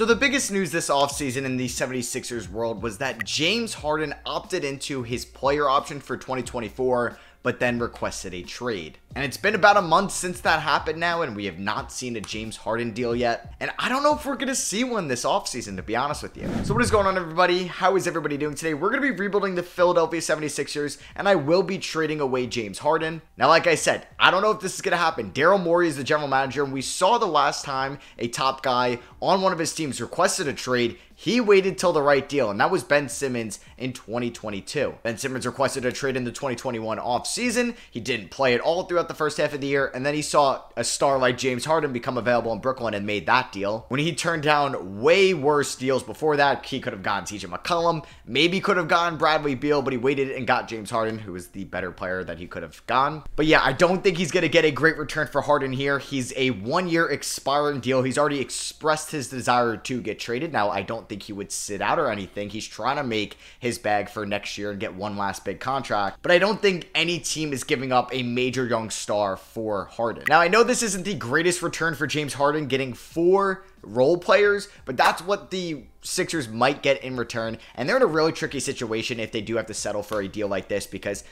So the biggest news this offseason in the 76ers world was that James Harden opted into his player option for 2024 but then requested a trade. And it's been about a month since that happened now, and we have not seen a James Harden deal yet. And I don't know if we're to see one this offseason, to be honest with you. So what is going on, everybody? How is everybody doing today? We're to be rebuilding the Philadelphia 76ers, and I will be trading away James Harden. Now, like I said, I don't know if this is to happen. Daryl Morey is the general manager, and we saw the last time a top guy on one of his teams requested a trade, he waited till the right deal, and that was Ben Simmons in 2022. Ben Simmons requested a trade in the 2021 offseason. He didn't play at all throughout the first half of the year, and then he saw a star like James Harden become available in Brooklyn and made that deal. When he turned down way worse deals before that, he could have gotten CJ McCollum, maybe could have gotten Bradley Beal, but he waited and got James Harden, who was the better player that he could have gone. But yeah, I don't think he's going to get a great return for Harden here. He's a one year expiring deal. He's already expressed his desire to get traded. Now, I don't think he would sit out or anything. He's trying to make his bag for next year and get one last big contract. But I don't think any team is giving up a major young star for Harden. Now, I know this isn't the greatest return for James Harden getting four role players, but that's what the Sixers might get in return. And they're in a really tricky situation if they do have to settle for a deal like this because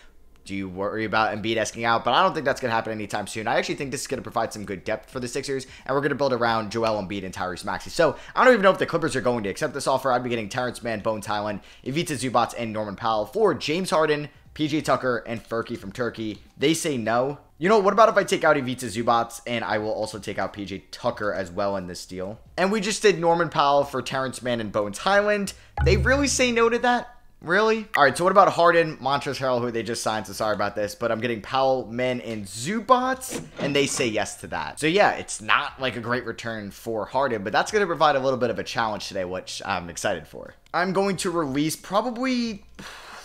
do you worry about Embiid asking out? But I don't think that's going to happen anytime soon. I actually think this is going to provide some good depth for the Sixers, and we're going to build around Joel Embiid and Tyrese Maxey. So I don't even know if the Clippers are going to accept this offer. I'd be getting Terrence Mann, Bones Hyland, Ivica Zubac, and Norman Powell for James Harden, PJ Tucker, and Furky from Turkey. They say no. You know, what about if I take out Ivica Zubac and I will also take out PJ Tucker as well in this deal? And we just did Norman Powell for Terrence Mann and Bones Hyland. They really say no to that? Really? All right, so what about Harden, Montrezl Harrell, who they just signed, so sorry about this, but I'm getting Powell, Mann, and Zubac, and they say yes to that. So yeah, it's not like a great return for Harden, but that's going to provide a little bit of a challenge today, which I'm excited for. I'm going to release probably...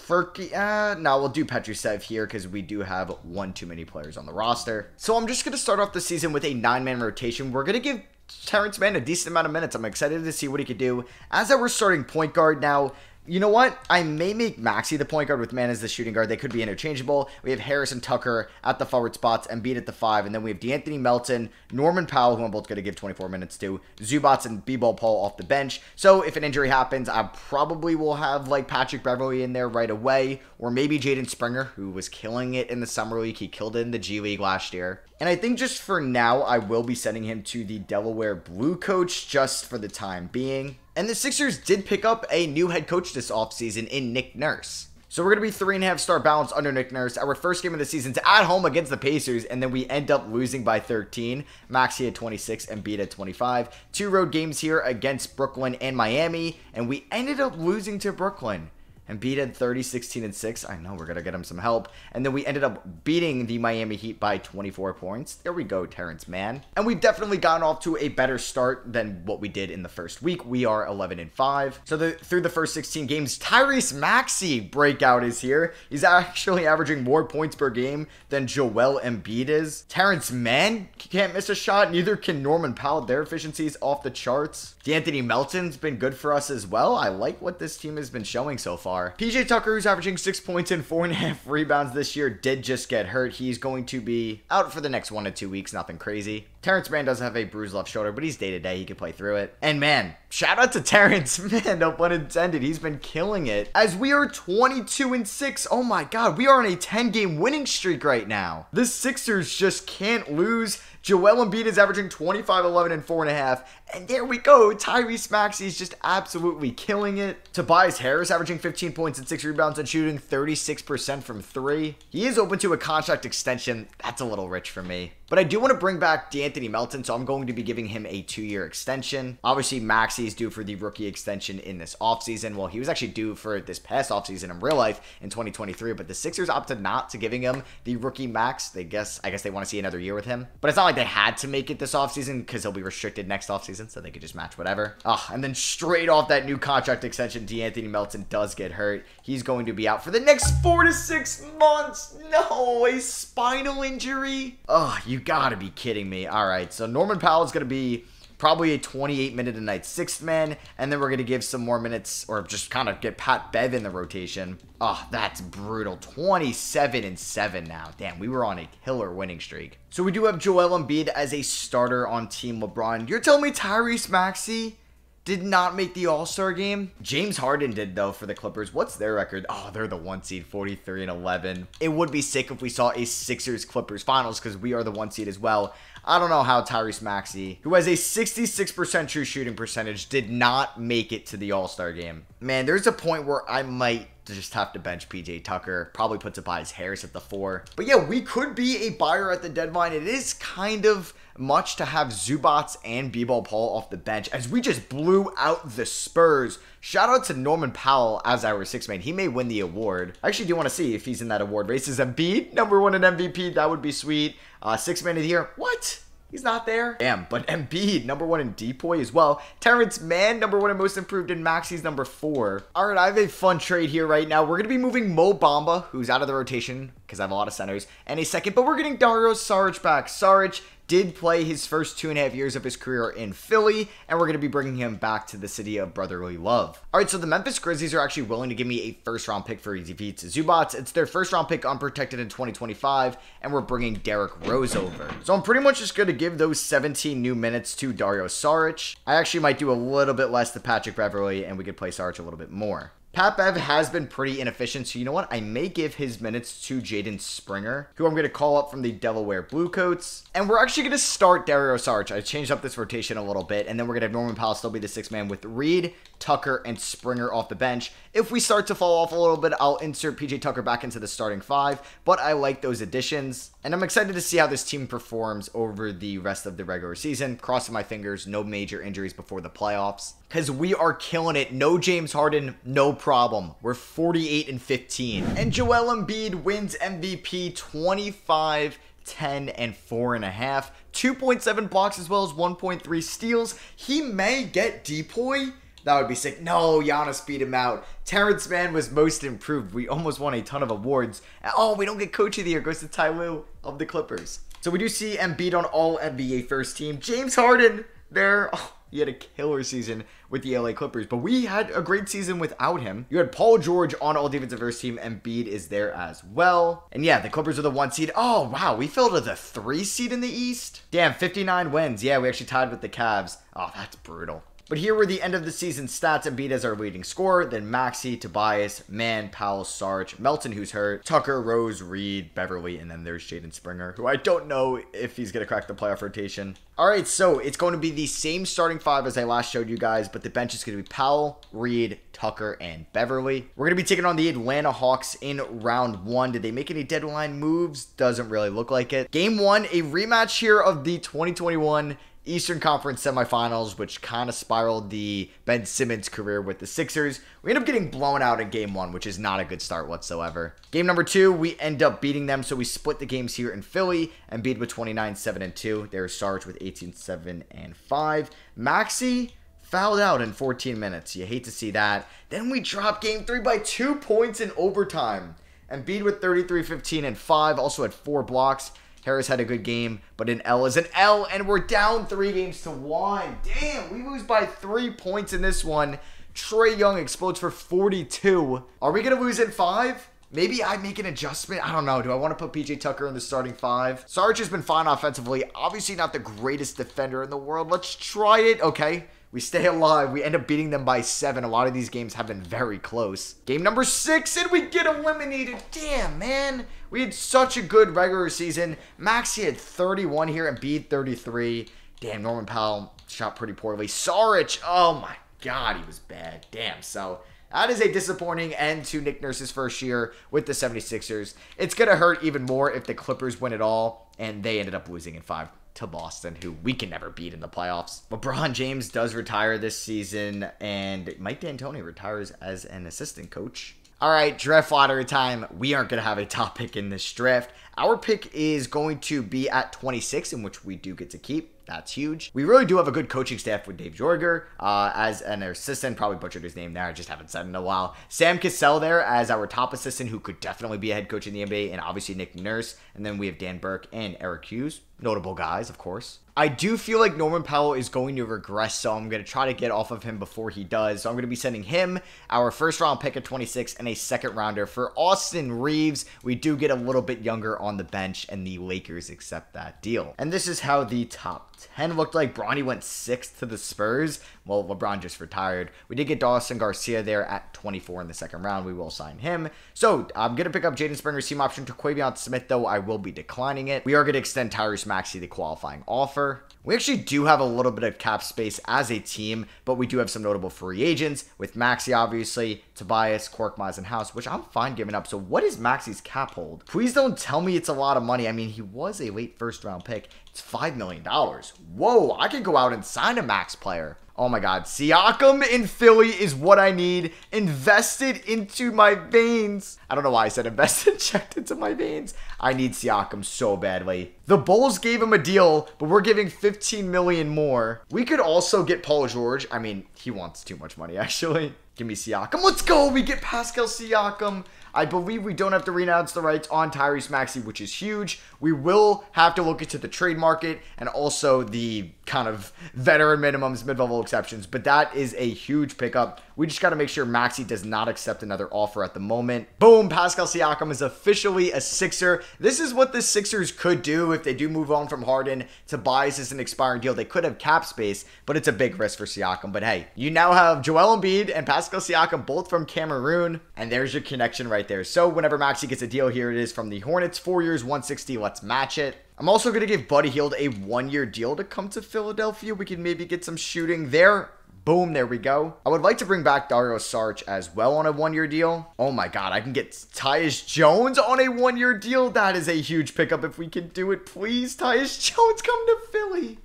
Furky, uh, no, we'll do Petrusev here because we do have one too many players on the roster. So I'm just going to start off the season with a nine-man rotation. We're going to give Terrence Mann a decent amount of minutes. I'm excited to see what he could do. As our starting point guard now, you know what? I may make Maxey the point guard with Mann as the shooting guard. They could be interchangeable. We have Harris and Tucker at the forward spots and Beat at the five. And then we have De'Anthony Melton, Norman Powell, who I'm both going to give 24 minutes to, Zubac and B-Ball Paul off the bench. So if an injury happens, I probably will have like Patrick Beverley in there right away. Or maybe Jaden Springer, who was killing it in the Summer League. He killed it in the G League last year. And I think just for now, I will be sending him to the Delaware Bluecoats just for the time being. And the Sixers did pick up a new head coach this offseason in Nick Nurse. So we're going to be three and a half star balance under Nick Nurse. Our first game of the season's at home against the Pacers, and then we end up losing by 13. Maxey at 26 and Beat at 25. Two road games here against Brooklyn and Miami, and we ended up losing to Brooklyn. Embiid had 30, 16, and 6. I know we're going to get him some help. And then we ended up beating the Miami Heat by 24 points. There we go, Terrence Mann. And we've definitely gotten off to a better start than what we did in the first week. We are 11 and 5. So the, through the first 16 games, Tyrese Maxey breakout is here. He's actually averaging more points per game than Joel Embiid is. Terrence Mann can't miss a shot. Neither can Norman Powell. Their efficiency is off the charts. De'Anthony Melton's been good for us as well. I like what this team has been showing so far PJ Tucker, who's averaging six points and four and a half rebounds this year, did just get hurt. He's going to be out for the next one to two weeks. Nothing crazy. Terrence Mann does have a bruised left shoulder, but he's day to day. He can play through it. And man, shout out to Terrence Mann, no pun intended. He's been killing it. As we are 22 and 6. Oh my god, we are on a 10 game winning streak right now. The Sixers just can't lose. Joel Embiid is averaging 25, 11, and 4.5. And there we go. Tyrese Maxey is just absolutely killing it. Tobias Harris averaging 15 points and 6 rebounds and shooting 36% from 3. He is open to a contract extension. That's a little rich for me. But I do want to bring back De'Anthony Melton, so I'm going to be giving him a two-year extension. Obviously, Maxey is due for the rookie extension in this offseason. Well, he was actually due for this past offseason in real life in 2023, but the Sixers opted not to giving him the rookie max. They guess I guess they want to see another year with him. But it's not like they had to make it this offseason because he'll be restricted next offseason, so they could just match whatever. Oh, and then straight off that new contract extension, De'Anthony Melton does get hurt. He's going to be out for the next four to six months. No, a spinal injury. Oh, you gotta be kidding me. All right, so Norman Powell is gonna be probably a 28 minute a night sixth man, and then we're gonna give some more minutes or just kind of get Pat Bev in the rotation. Oh, that's brutal. 27 and 7 now. Damn, we were on a killer winning streak. So we do have Joel Embiid as a starter on Team LeBron. You're telling me Tyrese Maxey did not make the All Star game. James Harden did though for the Clippers. What's their record? Oh, they're the one seed, 43 and 11. It would be sick if we saw a Sixers Clippers finals because we are the one seed as well. I don't know how Tyrese Maxey, who has a 66% true shooting percentage, did not make it to the All Star game. Man, there's a point where I might just have to bench PJ Tucker. Probably puts Tobias Harris at the four. But yeah, we could be a buyer at the deadline. It is kind of much to have Zubac and B-Ball Paul off the bench as we just blew out the Spurs. Shout out to Norman Powell as our six man. He may win the award. I actually do want to see if he's in that award race. Is Embiid number one in MVP? That would be sweet. Uh, six man of the year. What? He's not there. Damn, but Embiid, number one in DPOY as well. Terrence Mann, number one in most improved, and Maxey's number four. All right, I have a fun trade here right now. We're going to be moving Mo Bamba, who's out of the rotation because I have a lot of centers, and a second, but we're getting Dario Saric back. Saric did play his first two and a half years of his career in Philly, and we're going to be bringing him back to the city of brotherly love. All right, so the Memphis Grizzlies are actually willing to give me a first round pick for Easy Pizza Zubac. It's their first round pick unprotected in 2025, and we're bringing Derrick Rose over. So I'm pretty much just going to give those 17 new minutes to Dario Saric. I actually might do a little bit less to Patrick Beverley, and we could play Saric a little bit more. Pat has been pretty inefficient, so you know what? I may give his minutes to Jaden Springer, who I'm going to call up from the Delaware Bluecoats. And we're actually going to start Dario Saric. I changed up this rotation a little bit, and then we're going to have Norman Powell still be the sixth man with Reed, Tucker, and Springer off the bench. If we start to fall off a little bit, I'll insert PJ Tucker back into the starting five, but I like those additions. And I'm excited to see how this team performs over the rest of the regular season. Crossing my fingers, no major injuries before the playoffs. Because we are killing it. No James Harden, no problem. We're 48 and 15. And Joel Embiid wins MVP 25 10 and 4.5. 2.7 blocks as well as 1.3 steals. He may get DPOY. That would be sick. No, Giannis beat him out. Terrence Mann was most improved. We almost won a ton of awards. Oh, we don't get Coach of the Year. Goes to Ty Lue of the Clippers. So we do see Embiid on all NBA first team. James Harden there. Oh, he had a killer season with the LA Clippers, but we had a great season without him. You had Paul George on all defensive first team, Embiid is there as well. And yeah, the Clippers are the one seed. Oh, wow, we fell to the three seed in the East? Damn, 59 wins. Yeah, we actually tied with the Cavs. Oh, that's brutal. But here were the end of the season stats. Embiid as our leading scorer, then Maxey, Tobias, Mann, Powell, Sarge, Melton, who's hurt, Tucker, Rose, Reed, Beverley, and then there's Jaden Springer, who I don't know if he's going to crack the playoff rotation. All right, so it's going to be the same starting five as I last showed you guys, but the bench is going to be Powell, Reed, Tucker, and Beverley. We're going to be taking on the Atlanta Hawks in round one. Did they make any deadline moves? Doesn't really look like it. Game one, a rematch here of the 2021 Eastern Conference semifinals, which kind of spiraled the Ben Simmons career with the Sixers. We end up getting blown out in game one, which is not a good start whatsoever. Game number two, we end up beating them, so we split the games here in Philly and beat with 29 7 and 2. There's Sarge with 18 7 and 5. Maxey fouled out in 14 minutes. You hate to see that. Then we drop game three by two points in overtime. and beat with 33 15 and 5. Also had four blocks. Harris had a good game, but an L is an L, and we're down three games to one. Damn, we lose by three points in this one. Trae Young explodes for 42. Are we going to lose in five? Maybe I make an adjustment. I don't know. Do I want to put PJ Tucker in the starting five? Sarge has been fine offensively. Obviously, not the greatest defender in the world. Let's try it. Okay. We stay alive. We end up beating them by seven. A lot of these games have been very close. Game number six, and we get eliminated. Damn, man. We had such a good regular season. Maxey had 31 here and beat 33. Damn, Norman Powell shot pretty poorly. Saric, oh my god, he was bad. Damn, so that is a disappointing end to Nick Nurse's first year with the 76ers. It's going to hurt even more if the Clippers win it all, and they ended up losing in five to Boston, who we can never beat in the playoffs. LeBron James does retire this season, and Mike D'Antoni retires as an assistant coach. All right, draft lottery time. We aren't going to have a top pick in this draft. Our pick is going to be at 26, in which we do get to keep. That's huge. We really do have a good coaching staff with Dave Joerger uh, as an assistant. Probably butchered his name there. I just haven't said in a while. Sam Cassell there as our top assistant, who could definitely be a head coach in the NBA, and obviously Nick Nurse. And then we have Dan Burke and Eric Hughes notable guys, of course. I do feel like Norman Powell is going to regress, so I'm going to try to get off of him before he does. So I'm going to be sending him our first round pick at 26 and a second rounder for Austin Reaves. We do get a little bit younger on the bench, and the Lakers accept that deal. And this is how the top 10 looked like. Bronny went sixth to the Spurs. Well, LeBron just retired. We did get Dawson Garcia there at 24 in the second round. We will sign him. So I'm going to pick up Jaden Springer's team option to Quavion Smith, though I will be declining it. We are going to extend Tyrese Maxey the qualifying offer offer. We actually do have a little bit of cap space as a team, but we do have some notable free agents with Maxey, obviously, Tobias, Korkmaz, and House, which I'm fine giving up. So, what is Maxey's cap hold? Please don't tell me it's a lot of money. I mean, he was a late first round pick. It's $5 million. Whoa, I could go out and sign a max player. Oh my god, Siakam in Philly is what I need. Invested into my veins. I don't know why I said invested, checked into my veins. I need Siakam so badly. The Bulls gave him a deal, but we're giving 15 million more. We could also get Paul George. I mean, he wants too much money, actually. Give me Siakam. Let's go. We get Pascal Siakam. I believe we don't have to renounce the rights on Tyrese Maxey, which is huge. We will have to look into the trade market and also the kind of veteran minimums, mid-level exceptions, but that is a huge pickup. We just got to make sure Maxey does not accept another offer at the moment. Boom, Pascal Siakam is officially a Sixer. This is what the Sixers could do if they do move on from Harden. Tobias is an expiring deal. They could have cap space, but it's a big risk for Siakam. But hey, you now have Joel Embiid and Pascal Siakam both from Cameroon, and there's your connection right there. So whenever Maxey gets a deal, here it is from the Hornets, four years, 160. Let's match it. I'm also going to give Buddy Hield a one-year deal to come to Philadelphia. We can maybe get some shooting there. Boom, there we go. I would like to bring back Dario Saric as well on a one-year deal. Oh my god, I can get Tyus Jones on a one-year deal. That is a huge pickup if we can do it. Please, Tyus Jones, come to Philly.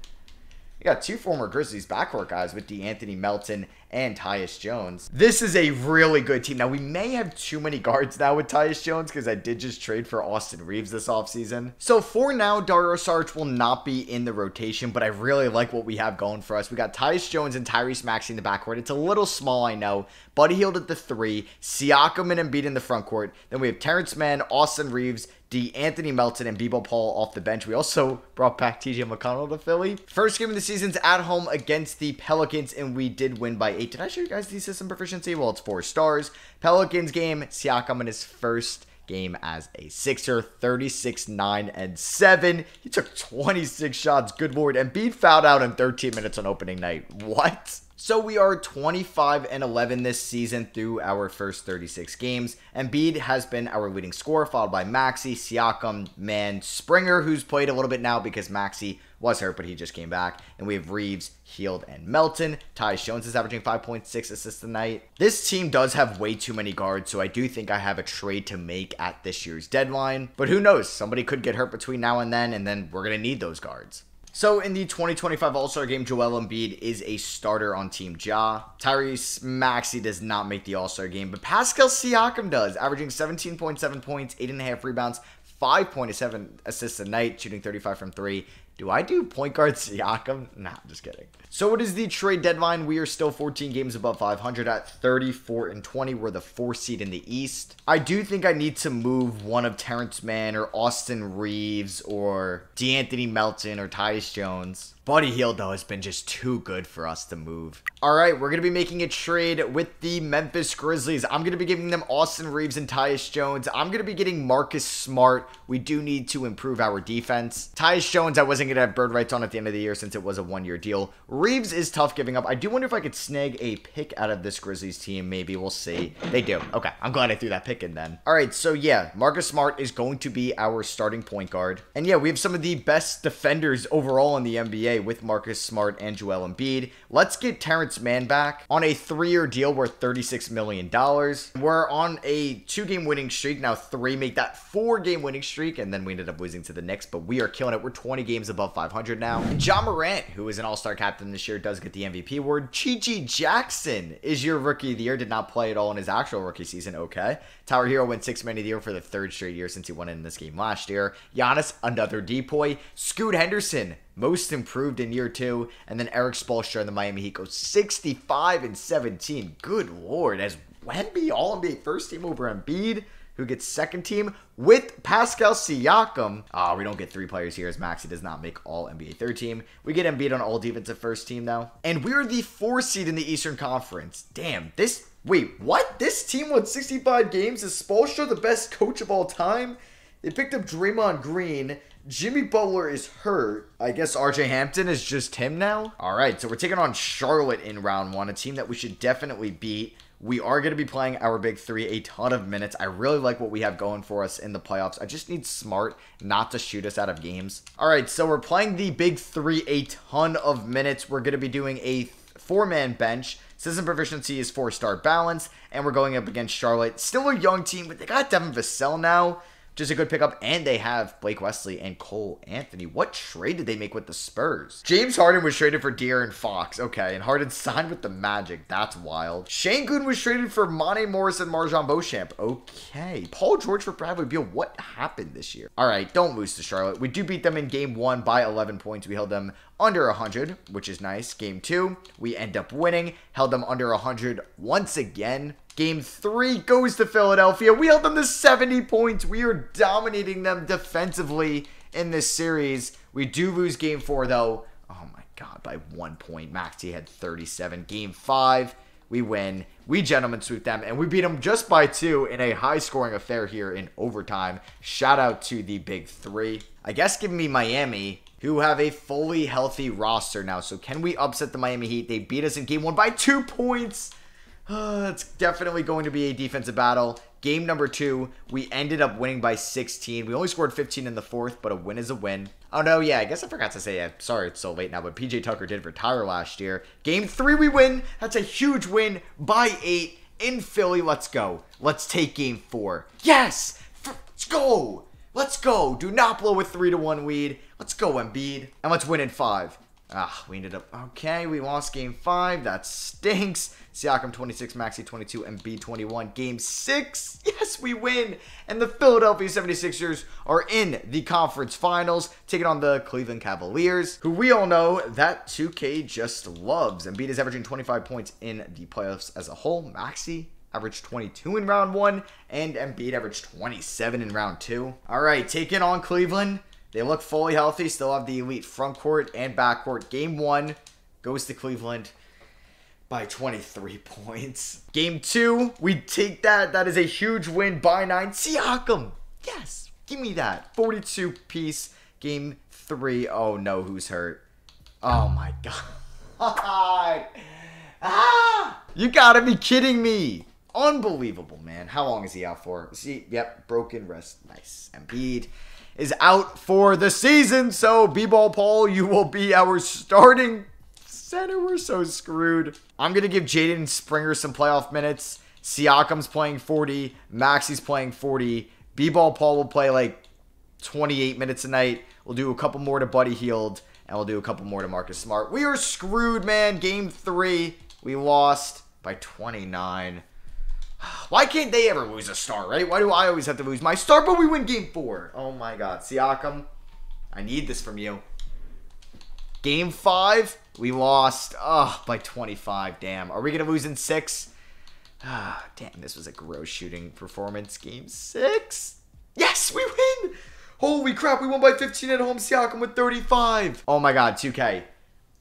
Got two former Grizzlies backcourt guys with De'Anthony Melton and Tyus Jones. This is a really good team. Now, we may have too many guards now with Tyus Jones because I did just trade for Austin Reeves this offseason. So for now, Dario Saric will not be in the rotation, but I really like what we have going for us. We got Tyus Jones and Tyrese Maxey in the backcourt. It's a little small, I know. Buddy Hield at the three, Siakam and Embiid in the front court. Then we have Terrence Mann, Austin Reaves, De'Anthony Melton and B-Ball Paul off the bench. We also brought back TJ McConnell to Philly. First game of the season's at home against the Pelicans, and we did win by eight. Did I show you guys the system proficiency? Well, it's four stars. Pelicans game, Siakam in his first game as a Sixer, 36, 9, and 7. He took 26 shots, good lord, and beat fouled out in 13 minutes on opening night. What? So we are 25 and 11 this season through our first 36 games. Embiid has been our leading scorer, followed by Maxey, Siakam, Mann, Springer, who's played a little bit now because Maxey was hurt, but he just came back. And we have Reaves, Hield, and Melton. Tyus Jones is averaging 5.6 assists a night. This team does have way too many guards, so I do think I have a trade to make at this year's deadline. But who knows? Somebody could get hurt between now and then, and then we're going to need those guards. So in the 2025 All-Star game, Joel Embiid is a starter on Team Ja. Tyrese Maxey does not make the All-Star game, but Pascal Siakam does, averaging 17.7 points, 8.5 rebounds, 5.7 assists a night, shooting 35 from 3. Do I do point guard Siakam? Nah, just kidding. So it is the trade deadline. We are still 14 games above 500 at 34 and 20. We're the four seed in the East. I do think I need to move one of Terrence Mann or Austin Reaves or De'Anthony Melton or Tyus Jones. Buddy Hield, though, has been just too good for us to move. All right, we're going to be making a trade with the Memphis Grizzlies. I'm going to be giving them Austin Reaves and Tyus Jones. I'm going to be getting Marcus Smart. We do need to improve our defense. Tyus Jones, I wasn't going to have bird rights on at the end of the year since it was a one-year deal. Reaves is tough giving up. I do wonder if I could snag a pick out of this Grizzlies team. Maybe we'll see. They do. Okay, I'm glad I threw that pick in then. All right, so yeah, Marcus Smart is going to be our starting point guard. And yeah, we have some of the best defenders overall in the NBA with Marcus Smart and Joel Embiid. Let's get Terrence Mann back on a three-year deal worth $36 million. We're on a two-game winning streak. Now three make that four-game winning streak, and then we ended up losing to the Knicks, but we are killing it. We're 20 games above 500 now. And Ja Morant, who is an all-star captain this year, does get the MVP award. GG Jackson is your rookie of the year. Did not play at all in his actual rookie season. Okay. Tyler Herro went six man of the year for the third straight year since he won in this game last year. Giannis, another DPOY. Scoot Henderson, most improved in year two. And then Erik Spoelstra in the Miami Heat goes 65 and 17. Good lord. As Wemby, all NBA first team over Embiid. who gets second team with Pascal Siakam. Ah, we don't get three players here as Maxey does not make all NBA third team. We get Embiid on all defensive first team though. And we're the four seed in the Eastern Conference. Damn, this Wait, what? This team won 65 games? Is Spoelstra the best coach of all time? They picked up Draymond Green. Jimmy Butler is hurt. I guess RJ Hampton is just him now. All right, so we're taking on Charlotte in round one, a team that we should definitely beat. We are going to be playing our big three a ton of minutes. I really like what we have going for us in the playoffs. I just need smart not to shoot us out of games. All right, so we're playing the big three a ton of minutes. We're going to be doing a four man bench. System proficiency is four star balance, and we're going up against Charlotte. Still a young team, but they got Devin Vassell now is a good pickup. And they have Blake Wesley and Cole Anthony. What trade did they make with the Spurs? James Harden was traded for De'Aaron Fox. Okay, and Harden signed with the Magic. That's wild. Shane Sengun was traded for Monte Morris and MarJon Beauchamp. Okay. Paul George for Bradley Beal. What happened this year? All right, don't lose to Charlotte. We do beat them in game one by 11 points. We held them under 100, which is nice. Game two, we end up winning. Held them under 100 once again. Game three goes to Philadelphia. We held them to 70 points. We are dominating them defensively in this series. We do lose game four, though. Oh my God, by one point. Maxey had 37. Game five, we win. We gentlemen sweep them, and we beat them just by two in a high scoring affair here in overtime. Shout out to the big three. I guess give me Miami, who have a fully healthy roster now. So can we upset the Miami Heat? They beat us in game one by two points. It's definitely going to be a defensive battle. Game number two, we ended up winning by 16. We only scored 15 in the fourth, but a win is a win. Oh no, yeah, I guess I forgot to say, yeah, sorry it's so late now, but PJ Tucker did retire last year. Game three, we win. That's a huge win by eight in Philly. Let's go. Let's take game four. Yes! Let's go! Let's go. Do not blow a 3 to 1 lead. Let's go, Embiid. And let's win in five. Ah, we ended up okay. We lost game five. That stinks. Siakam 26, Maxey 22, and B 21. Game six. Yes, we win. And the Philadelphia 76ers are in the conference finals, taking on the Cleveland Cavaliers, who we all know that 2K just loves. And Embiid is averaging 25 points in the playoffs as a whole. Maxey averaged 22 in round one, and Embiid averaged 27 in round two. All right, taking on Cleveland. They look fully healthy, still have the elite front court and back court. Game one goes to Cleveland by 23 points. Game two, we take that. That is a huge win by nine. Siakam, yes, give me that. 42 piece. Game three, oh no, who's hurt? Oh my god. ah, you gotta be kidding me. Unbelievable, man. How long is he out for? See, yep, broken wrist. Nice. Embiid is out for the season. So, B-Ball Paul, you will be our starting center. We're so screwed. I'm going to give Jaden Springer some playoff minutes. Siakam's playing 40. Maxey's playing 40. B-Ball Paul will play like 28 minutes a night. We'll do a couple more to Buddy Hield. And we'll do a couple more to Marcus Smart. We are screwed, man. Game three. We lost by 29. Why can't they ever lose a star, right? Why do I always have to lose my star, but we win game four? Oh my god. Siakam, I need this from you. Game five, we lost oh, by 25. Damn. Are we going to lose in six? Ah, damn, this was a gross shooting performance. Game six. Yes, we win. Holy crap, we won by 15 at home. Siakam with 35. Oh my god, 2K.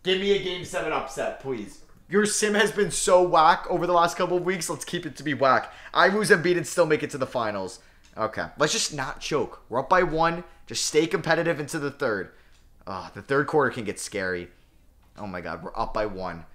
Give me a game seven upset, please. Your sim has been so whack over the last couple of weeks. Let's keep it to be whack. I lose beat and still make it to the finals. Okay. Let's just not choke. We're up by one. Just stay competitive into the third. Oh, the third quarter can get scary. Oh my god, we're up by one.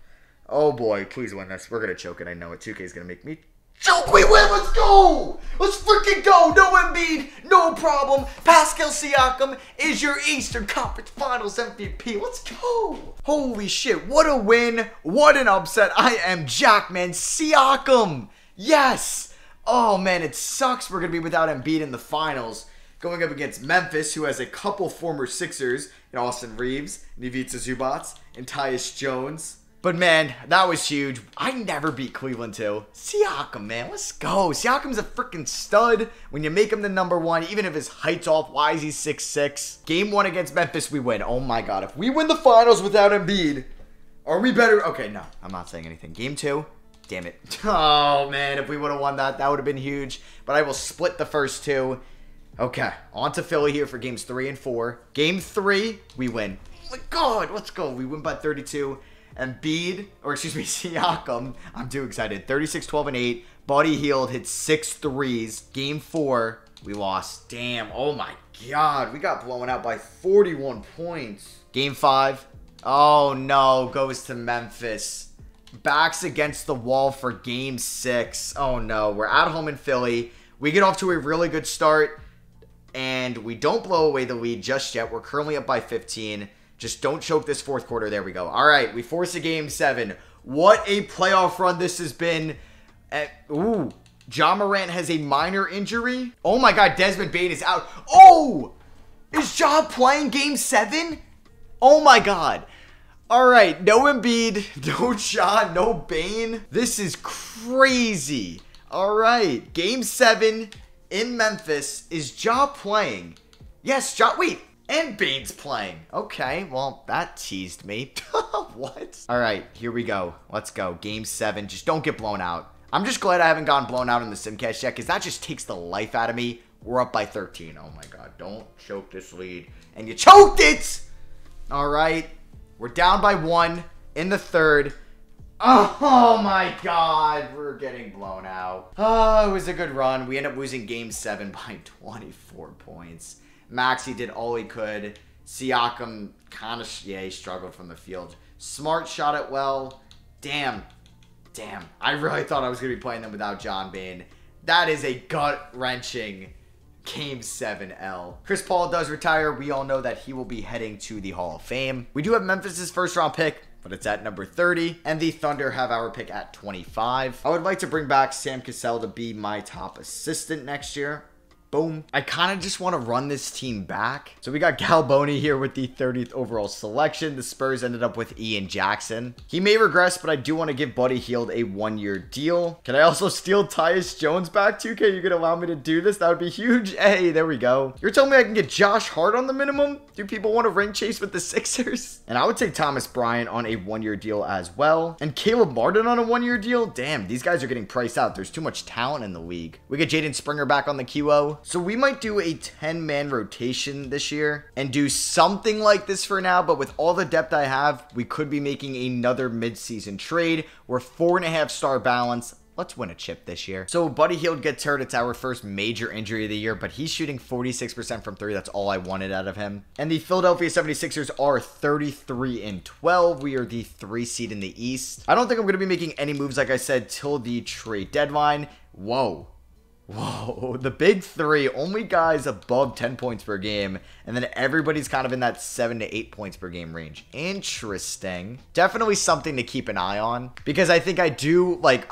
Oh boy, please win this. We're gonna choke it. I know it. 2K is gonna make me Choke, we win, let's go! Let's freaking go! No Embiid, no problem. Pascal Siakam is your Eastern Conference Finals MVP. Let's go! Holy shit, what a win. What an upset. I am Jackman Siakam. Yes! Oh man, it sucks we're gonna be without Embiid in the finals. Going up against Memphis, who has a couple former Sixers, in Austin Reaves, Ivica Zubac, and Tyus Jones. But man, that was huge. I never beat Cleveland too. Siakam, man, let's go. Siakam's a freaking stud. When you make him the number one, even if his height's off, why is he six six? Game one against Memphis, we win. Oh my god, if we win the finals without Embiid, are we better? Okay, no, I'm not saying anything. Game two, Damn it. Oh, man, if we would have won that, that would have been huge. But I will split the first two. Okay, on to Philly here for games three and four. Game three, we win. Oh my god, let's go. We win by 32. And Bede, or excuse me, Siakam, I'm too excited. 36, 12, and 8. Buddy Hield hit six threes. Game four, we lost. Damn, oh my god, we got blown out by 41 points. Game five, oh no, goes to Memphis. Backs against the wall for game six. Oh no, we're at home in Philly. We get off to a really good start and we don't blow away the lead just yet. We're currently up by 15. Just don't choke this fourth quarter. There we go. All right, we force a game seven. What a playoff run this has been. Uh, ooh, Ja Morant has a minor injury. Oh my God, Desmond Bane is out. Oh, is Ja playing game seven? Oh my God. All right, no Embiid, no Ja, no Bane. This is crazy. All right, game seven in Memphis. Is Ja playing? Yes, Ja. Wait, and Bane's playing. Okay, well, that teased me. what? All right, here we go. Let's go. Game seven. Just don't get blown out. I'm just glad I haven't gotten blown out in the Simcast yet, because that just takes the life out of me. We're up by 13. Oh my god, don't choke this lead. And you choked it! All right, we're down by one in the third. Oh, my god, we're getting blown out. Oh, it was a good run. We end up losing game seven by 24 points. Maxey did all he could. Siakam kind of, yeah, struggled from the field. Smart shot it well. Damn. Damn. I really thought I was going to be playing them without John Bane. That is a gut wrenching Game 7 L. Chris Paul does retire. We all know that he will be heading to the Hall of Fame. We do have Memphis's first round pick but it's at number 30. And the Thunder have our pick at 25. I would like to bring back Sam Cassell to be my top assistant next year. Boom. I kind of just want to run this team back. So we got Galboni here with the 30th overall selection. The Spurs ended up with Ian Jackson. He may regress, but I do want to give Buddy Hield a one-year deal. Can I also steal Tyus Jones back, 2K? You can allow me to do this? That would be huge. Hey, there we go. You're telling me I can get Josh Hart on the minimum? Do people want to ring chase with the Sixers? And I would take Thomas Bryant on a one-year deal as well. And Caleb Martin on a one-year deal? Damn, these guys are getting priced out. There's too much talent in the league. We get Jaden Springer back on the QO. So we might do a 10 man rotation this year and do something like this for now. But with all the depth I have, we could be making another midseason trade. We're four and a half star balance. Let's win a chip this year. So Buddy Hield gets hurt. It's our first major injury of the year, but he's shooting 46% from three. That's all I wanted out of him. And the Philadelphia 76ers are 33 and 12. We are the three seed in the East. I don't think I'm going to be making any moves, like I said, till the trade deadline. Whoa. Whoa, the big three, only guys above 10 points per game, and then everybody's kind of in that 7 to 8 points per game range. Interesting. Definitely something to keep an eye on, because I think I do, like,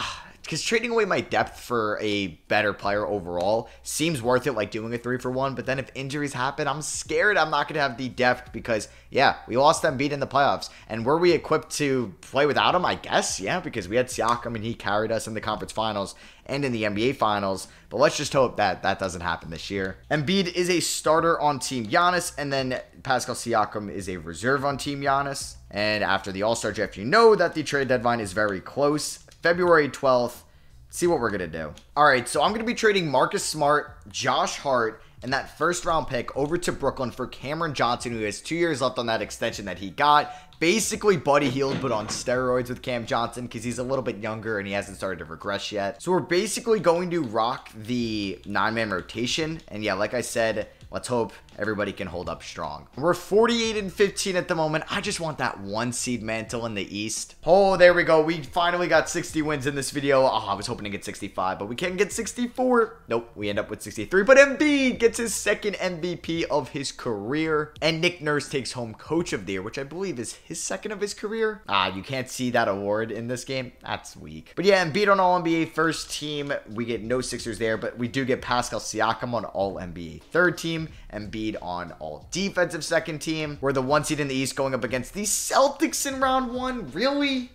because trading away my depth for a better player overall seems worth it, like doing a three for one. But then if injuries happen, I'm scared I'm not going to have the depth because, yeah, we lost Embiid in the playoffs. And were we equipped to play without him? I guess, yeah, because we had Siakam and he carried us in the conference finals and in the NBA finals. But let's just hope that that doesn't happen this year. Embiid is a starter on Team Giannis, and then Pascal Siakam is a reserve on Team Giannis. And after the All Star draft, you know that the trade deadline is very close. February 12th. See what we're going to do. All right, so I'm going to be trading Marcus Smart, Josh Hart, and that first round pick over to Brooklyn for Cameron Johnson, who has two years left on that extension that he got. Basically, Buddy Hield, but on steroids with Cam Johnson because he's a little bit younger and he hasn't started to regress yet. So we're basically going to rock the nine man rotation. And yeah, like I said, let's hope everybody can hold up strong. We're 48 and 15 at the moment. I just want that one seed mantle in the East. Oh, there we go. We finally got 60 wins in this video. Oh, I was hoping to get 65, but we can't get 64. Nope, we end up with 63. But Embiid gets his second MVP of his career. And Nick Nurse takes home Coach of the Year, which I believe is his second of his career. Ah, you can't see that award in this game. That's weak. But yeah, Embiid on All-NBA first team. We get no Sixers there, but we do get Pascal Siakam on All-NBA third team. Embiid on all defensive second team. We're the one seed in the East going up against the Celtics in round one. Really?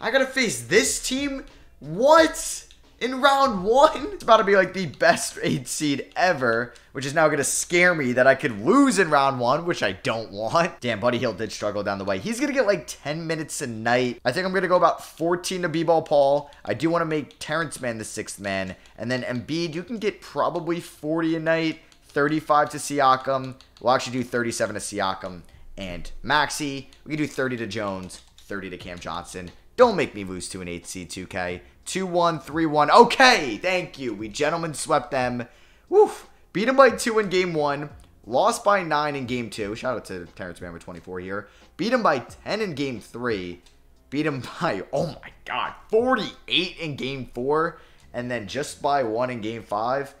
I gotta face this team? What? in round one. It's about to be like the best 8 seed ever, which is now going to scare me that I could lose in round one, which I don't want. Damn, Buddy Hield did struggle down the way. He's going to get like 10 minutes a night. I think I'm going to go about 14 to B-Ball Paul. I do want to make Terrence Mann the sixth man. And then Embiid, you can get probably 40 a night, 35 to Siakam. We'll actually do 37 to Siakam and Maxey. We can do 30 to Jones, 30 to Cam Johnson. Don't make me lose to an 8 seed 2K. 2 1, 3 1. Okay, thank you. We gentlemen swept them. Woof. Beat them by 2 in game 1. Lost by 9 in game 2. Shout out to Terrence Mann with 24 here. Beat them by 10 in game 3. Beat them by, oh my god, 48 in game 4. And then just by 1 in game 5.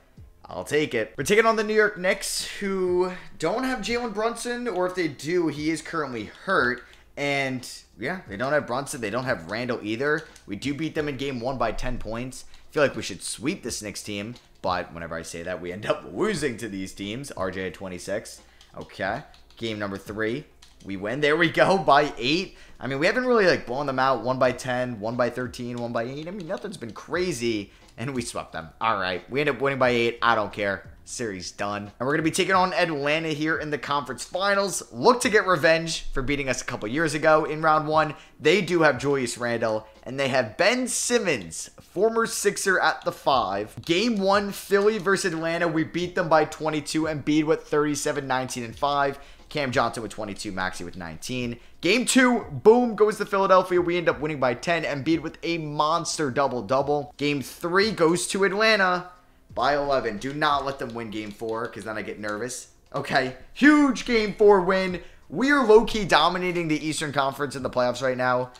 I'll take it. We're taking on the New York Knicks, who don't have Jalen Brunson, or if they do, he is currently hurt. And yeah, they don't have Brunson. They don't have Randle either. We do beat them in game one by 10 points. I feel like we should sweep this Knicks team. But whenever I say that, we end up losing to these teams. RJ at 26. Okay. Game number three. We win. There we go. By eight. I mean, we haven't really like blown them out. One by 10, one by 13, one by eight. I mean, nothing's been crazy. And we swept them. All right. We end up winning by eight. I don't care series done. And we're going to be taking on Atlanta here in the conference finals. Look to get revenge for beating us a couple years ago in round one. They do have Julius Randle, and they have Ben Simmons, former Sixer at the five. Game one, Philly versus Atlanta. We beat them by 22 and beat with 37, 19, and 5. Cam Johnson with 22, Maxey with 19. Game two, boom, goes to Philadelphia. We end up winning by 10. Embiid with a monster double-double. Game three goes to Atlanta by 11. Do not let them win game four because then I get nervous. Okay, huge game four win. We are low key dominating the Eastern Conference in the playoffs right now.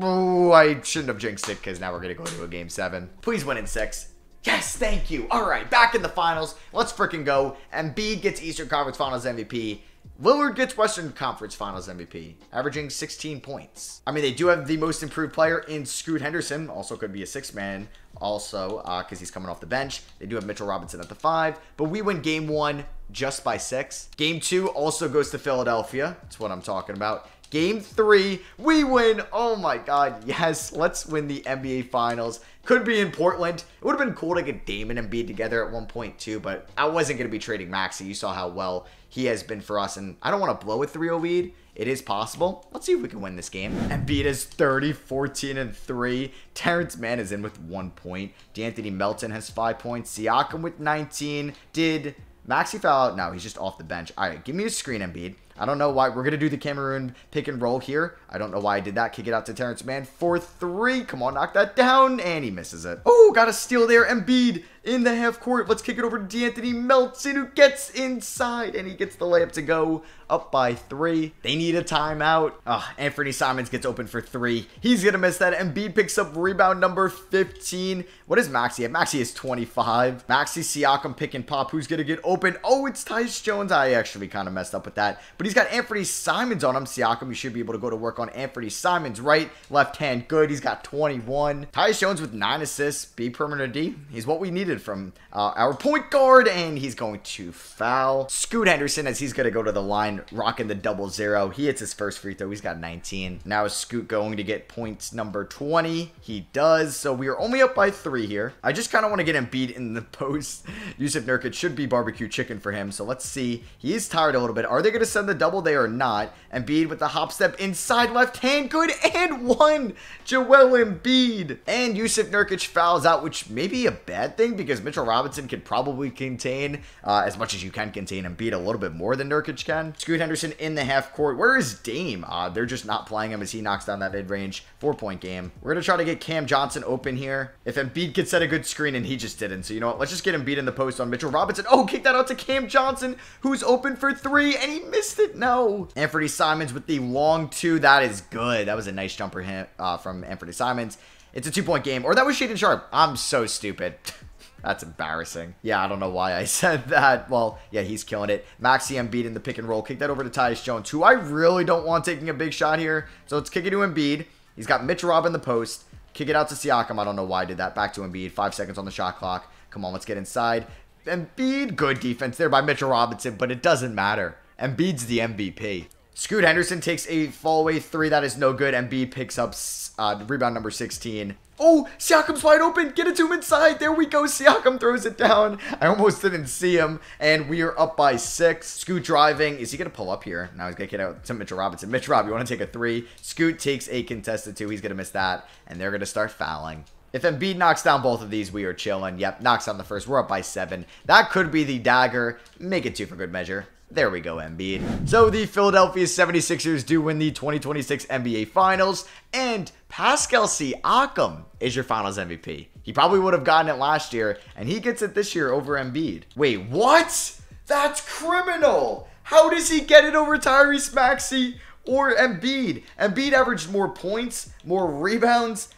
Oh, I shouldn't have jinxed it because now we're going to go to a game seven. Please win in six. Yes, thank you. All right, back in the finals. Let's freaking go. Embiid gets Eastern Conference Finals MVP. Lillard gets Western Conference Finals MVP, averaging 16 points. I mean, they do have the most improved player in Scoot Henderson, also could be a six man, also, because uh, he's coming off the bench. They do have Mitchell Robinson at the five, but we win game one just by six. Game two also goes to Philadelphia. That's what I'm talking about. Game three, we win. Oh my God, yes. Let's win the NBA Finals. Could be in Portland. It would have been cool to get Damon and be together at one point too, but I wasn't going to be trading Maxey. You saw how well he has been for us, and I don't want to blow a 3-0 lead. It is possible. Let's see if we can win this game. Embiid is 30, 14, and 3. Terrence Mann is in with one point. De'Anthony Melton has five points. Siakam with 19. Did Maxey foul out? No, he's just off the bench. All right, give me a screen, Embiid. I don't know why. We're going to do the Cameroon pick and roll here. I don't know why I did that. Kick it out to Terrence Mann for three. Come on, knock that down. And he misses it. Oh, got a steal there. Embiid in the half court. Let's kick it over to De'Anthony Melton, who gets inside. And he gets the layup to go up by three. They need a timeout. Oh, Anthony Simons gets open for three. He's going to miss that. Embiid picks up rebound number 15. What is Maxey Maxey is 25. Maxey Siakam pick and pop. Who's going to get open? Oh, it's Tyus Jones. I actually kind of messed up with that. But he's got Anthony Simons on him. Siakam, you should be able to go to work on Anthony Simons. Right, left hand, good. He's got 21. Tyus Jones with 9 assists. B permanent D. He's what we needed from uh, our point guard. And he's going to foul. Scoot Henderson as he's going to go to the line rocking the double zero. He hits his first free throw. He's got 19. Now is Scoot going to get points number 20? He does. So we are only up by three here. I just kind of want to get him beat in the post. Jusuf Nurkic should be barbecue chicken for him. So let's see. He is tired a little bit. Are they going to send the double? They are not. Embiid with the hop step inside left hand. Good and one. Joel Embiid. And Jusuf Nurkic fouls out, which may be a bad thing because Mitchell Robinson could probably contain uh, as much as you can contain Embiid a little bit more than Nurkic can. Scoot Henderson in the half court. Where is Dame? Uh, they're just not playing him as he knocks down that mid-range four-point game. We're going to try to get Cam Johnson open here. If Embiid could set a good screen and he just didn't. So you know what? Let's just get Embiid in the post on Mitchell Robinson. Oh, kick that out to Cam Johnson, who's open for three, and he missed it. No. Anthony Simons with the long two. That is good. That was a nice jumper hit uh, from Anthony Simons. It's a two-point game. Or that was Shaedon Sharpe. I'm so stupid. That's embarrassing. Yeah, I don't know why I said that. Well, yeah, he's killing it. Maxey Embiid in the pick and roll. Kick that over to Tyus Jones, who I really don't want taking a big shot here. So let's kick it to Embiid. He's got Mitch Rob in the post. Kick it out to Siakam. I don't know why I did that. Back to Embiid. Five seconds on the shot clock. Come on, let's get inside. Embiid, good defense there by Mitchell Robinson, but it doesn't matter. Embiid's the MVP. Scoot Henderson takes a fallaway three. That is no good. Embiid picks up uh, rebound number 16. Oh, Siakam's wide open. Get it to him inside. There we go. Siakam throws it down. I almost didn't see him. And we are up by six. Scoot driving. Is he going to pull up here? Now he's going to get out to Mitchell Robinson. Mitch Rob, you want to take a three? Scoot takes a contested two. He's going to miss that. And they're going to start fouling. If Embiid knocks down both of these, we are chilling. Yep, knocks down the first. We're up by seven. That could be the dagger. Make it two for good measure. There we go, Embiid. So the Philadelphia 76ers do win the 2026 NBA Finals, and Pascal Siakam is your Finals MVP. He probably would have gotten it last year, and he gets it this year over Embiid. Wait, what? That's criminal! How does he get it over Tyrese Maxey or Embiid? Embiid averaged more points, more rebounds,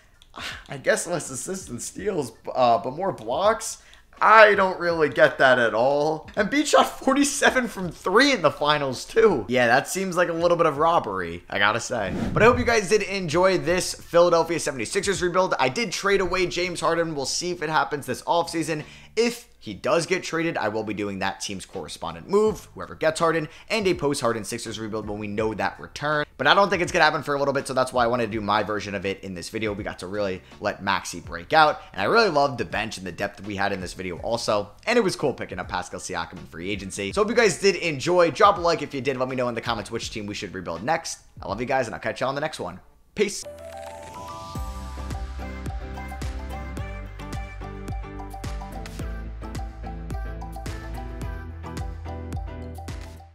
I guess less assists and steals, uh, but more blocks. I don't really get that at all. And Embiid shot 47 from 3 in the finals, too. Yeah, that seems like a little bit of robbery, I gotta say. But I hope you guys did enjoy this Philadelphia 76ers rebuild. I did trade away James Harden. We'll see if it happens this offseason. If he does get traded, I will be doing that team's correspondent move, whoever gets Harden, and a post Harden Sixers rebuild when we know that return. But I don't think it's going to happen for a little bit, so that's why I wanted to do my version of it in this video. We got to really let Maxey break out, and I really loved the bench and the depth we had in this video also, and it was cool picking up Pascal Siakam in free agency. So if you guys did enjoy. Drop a like if you did. Let me know in the comments which team we should rebuild next. I love you guys, and I'll catch y'all on the next one. Peace.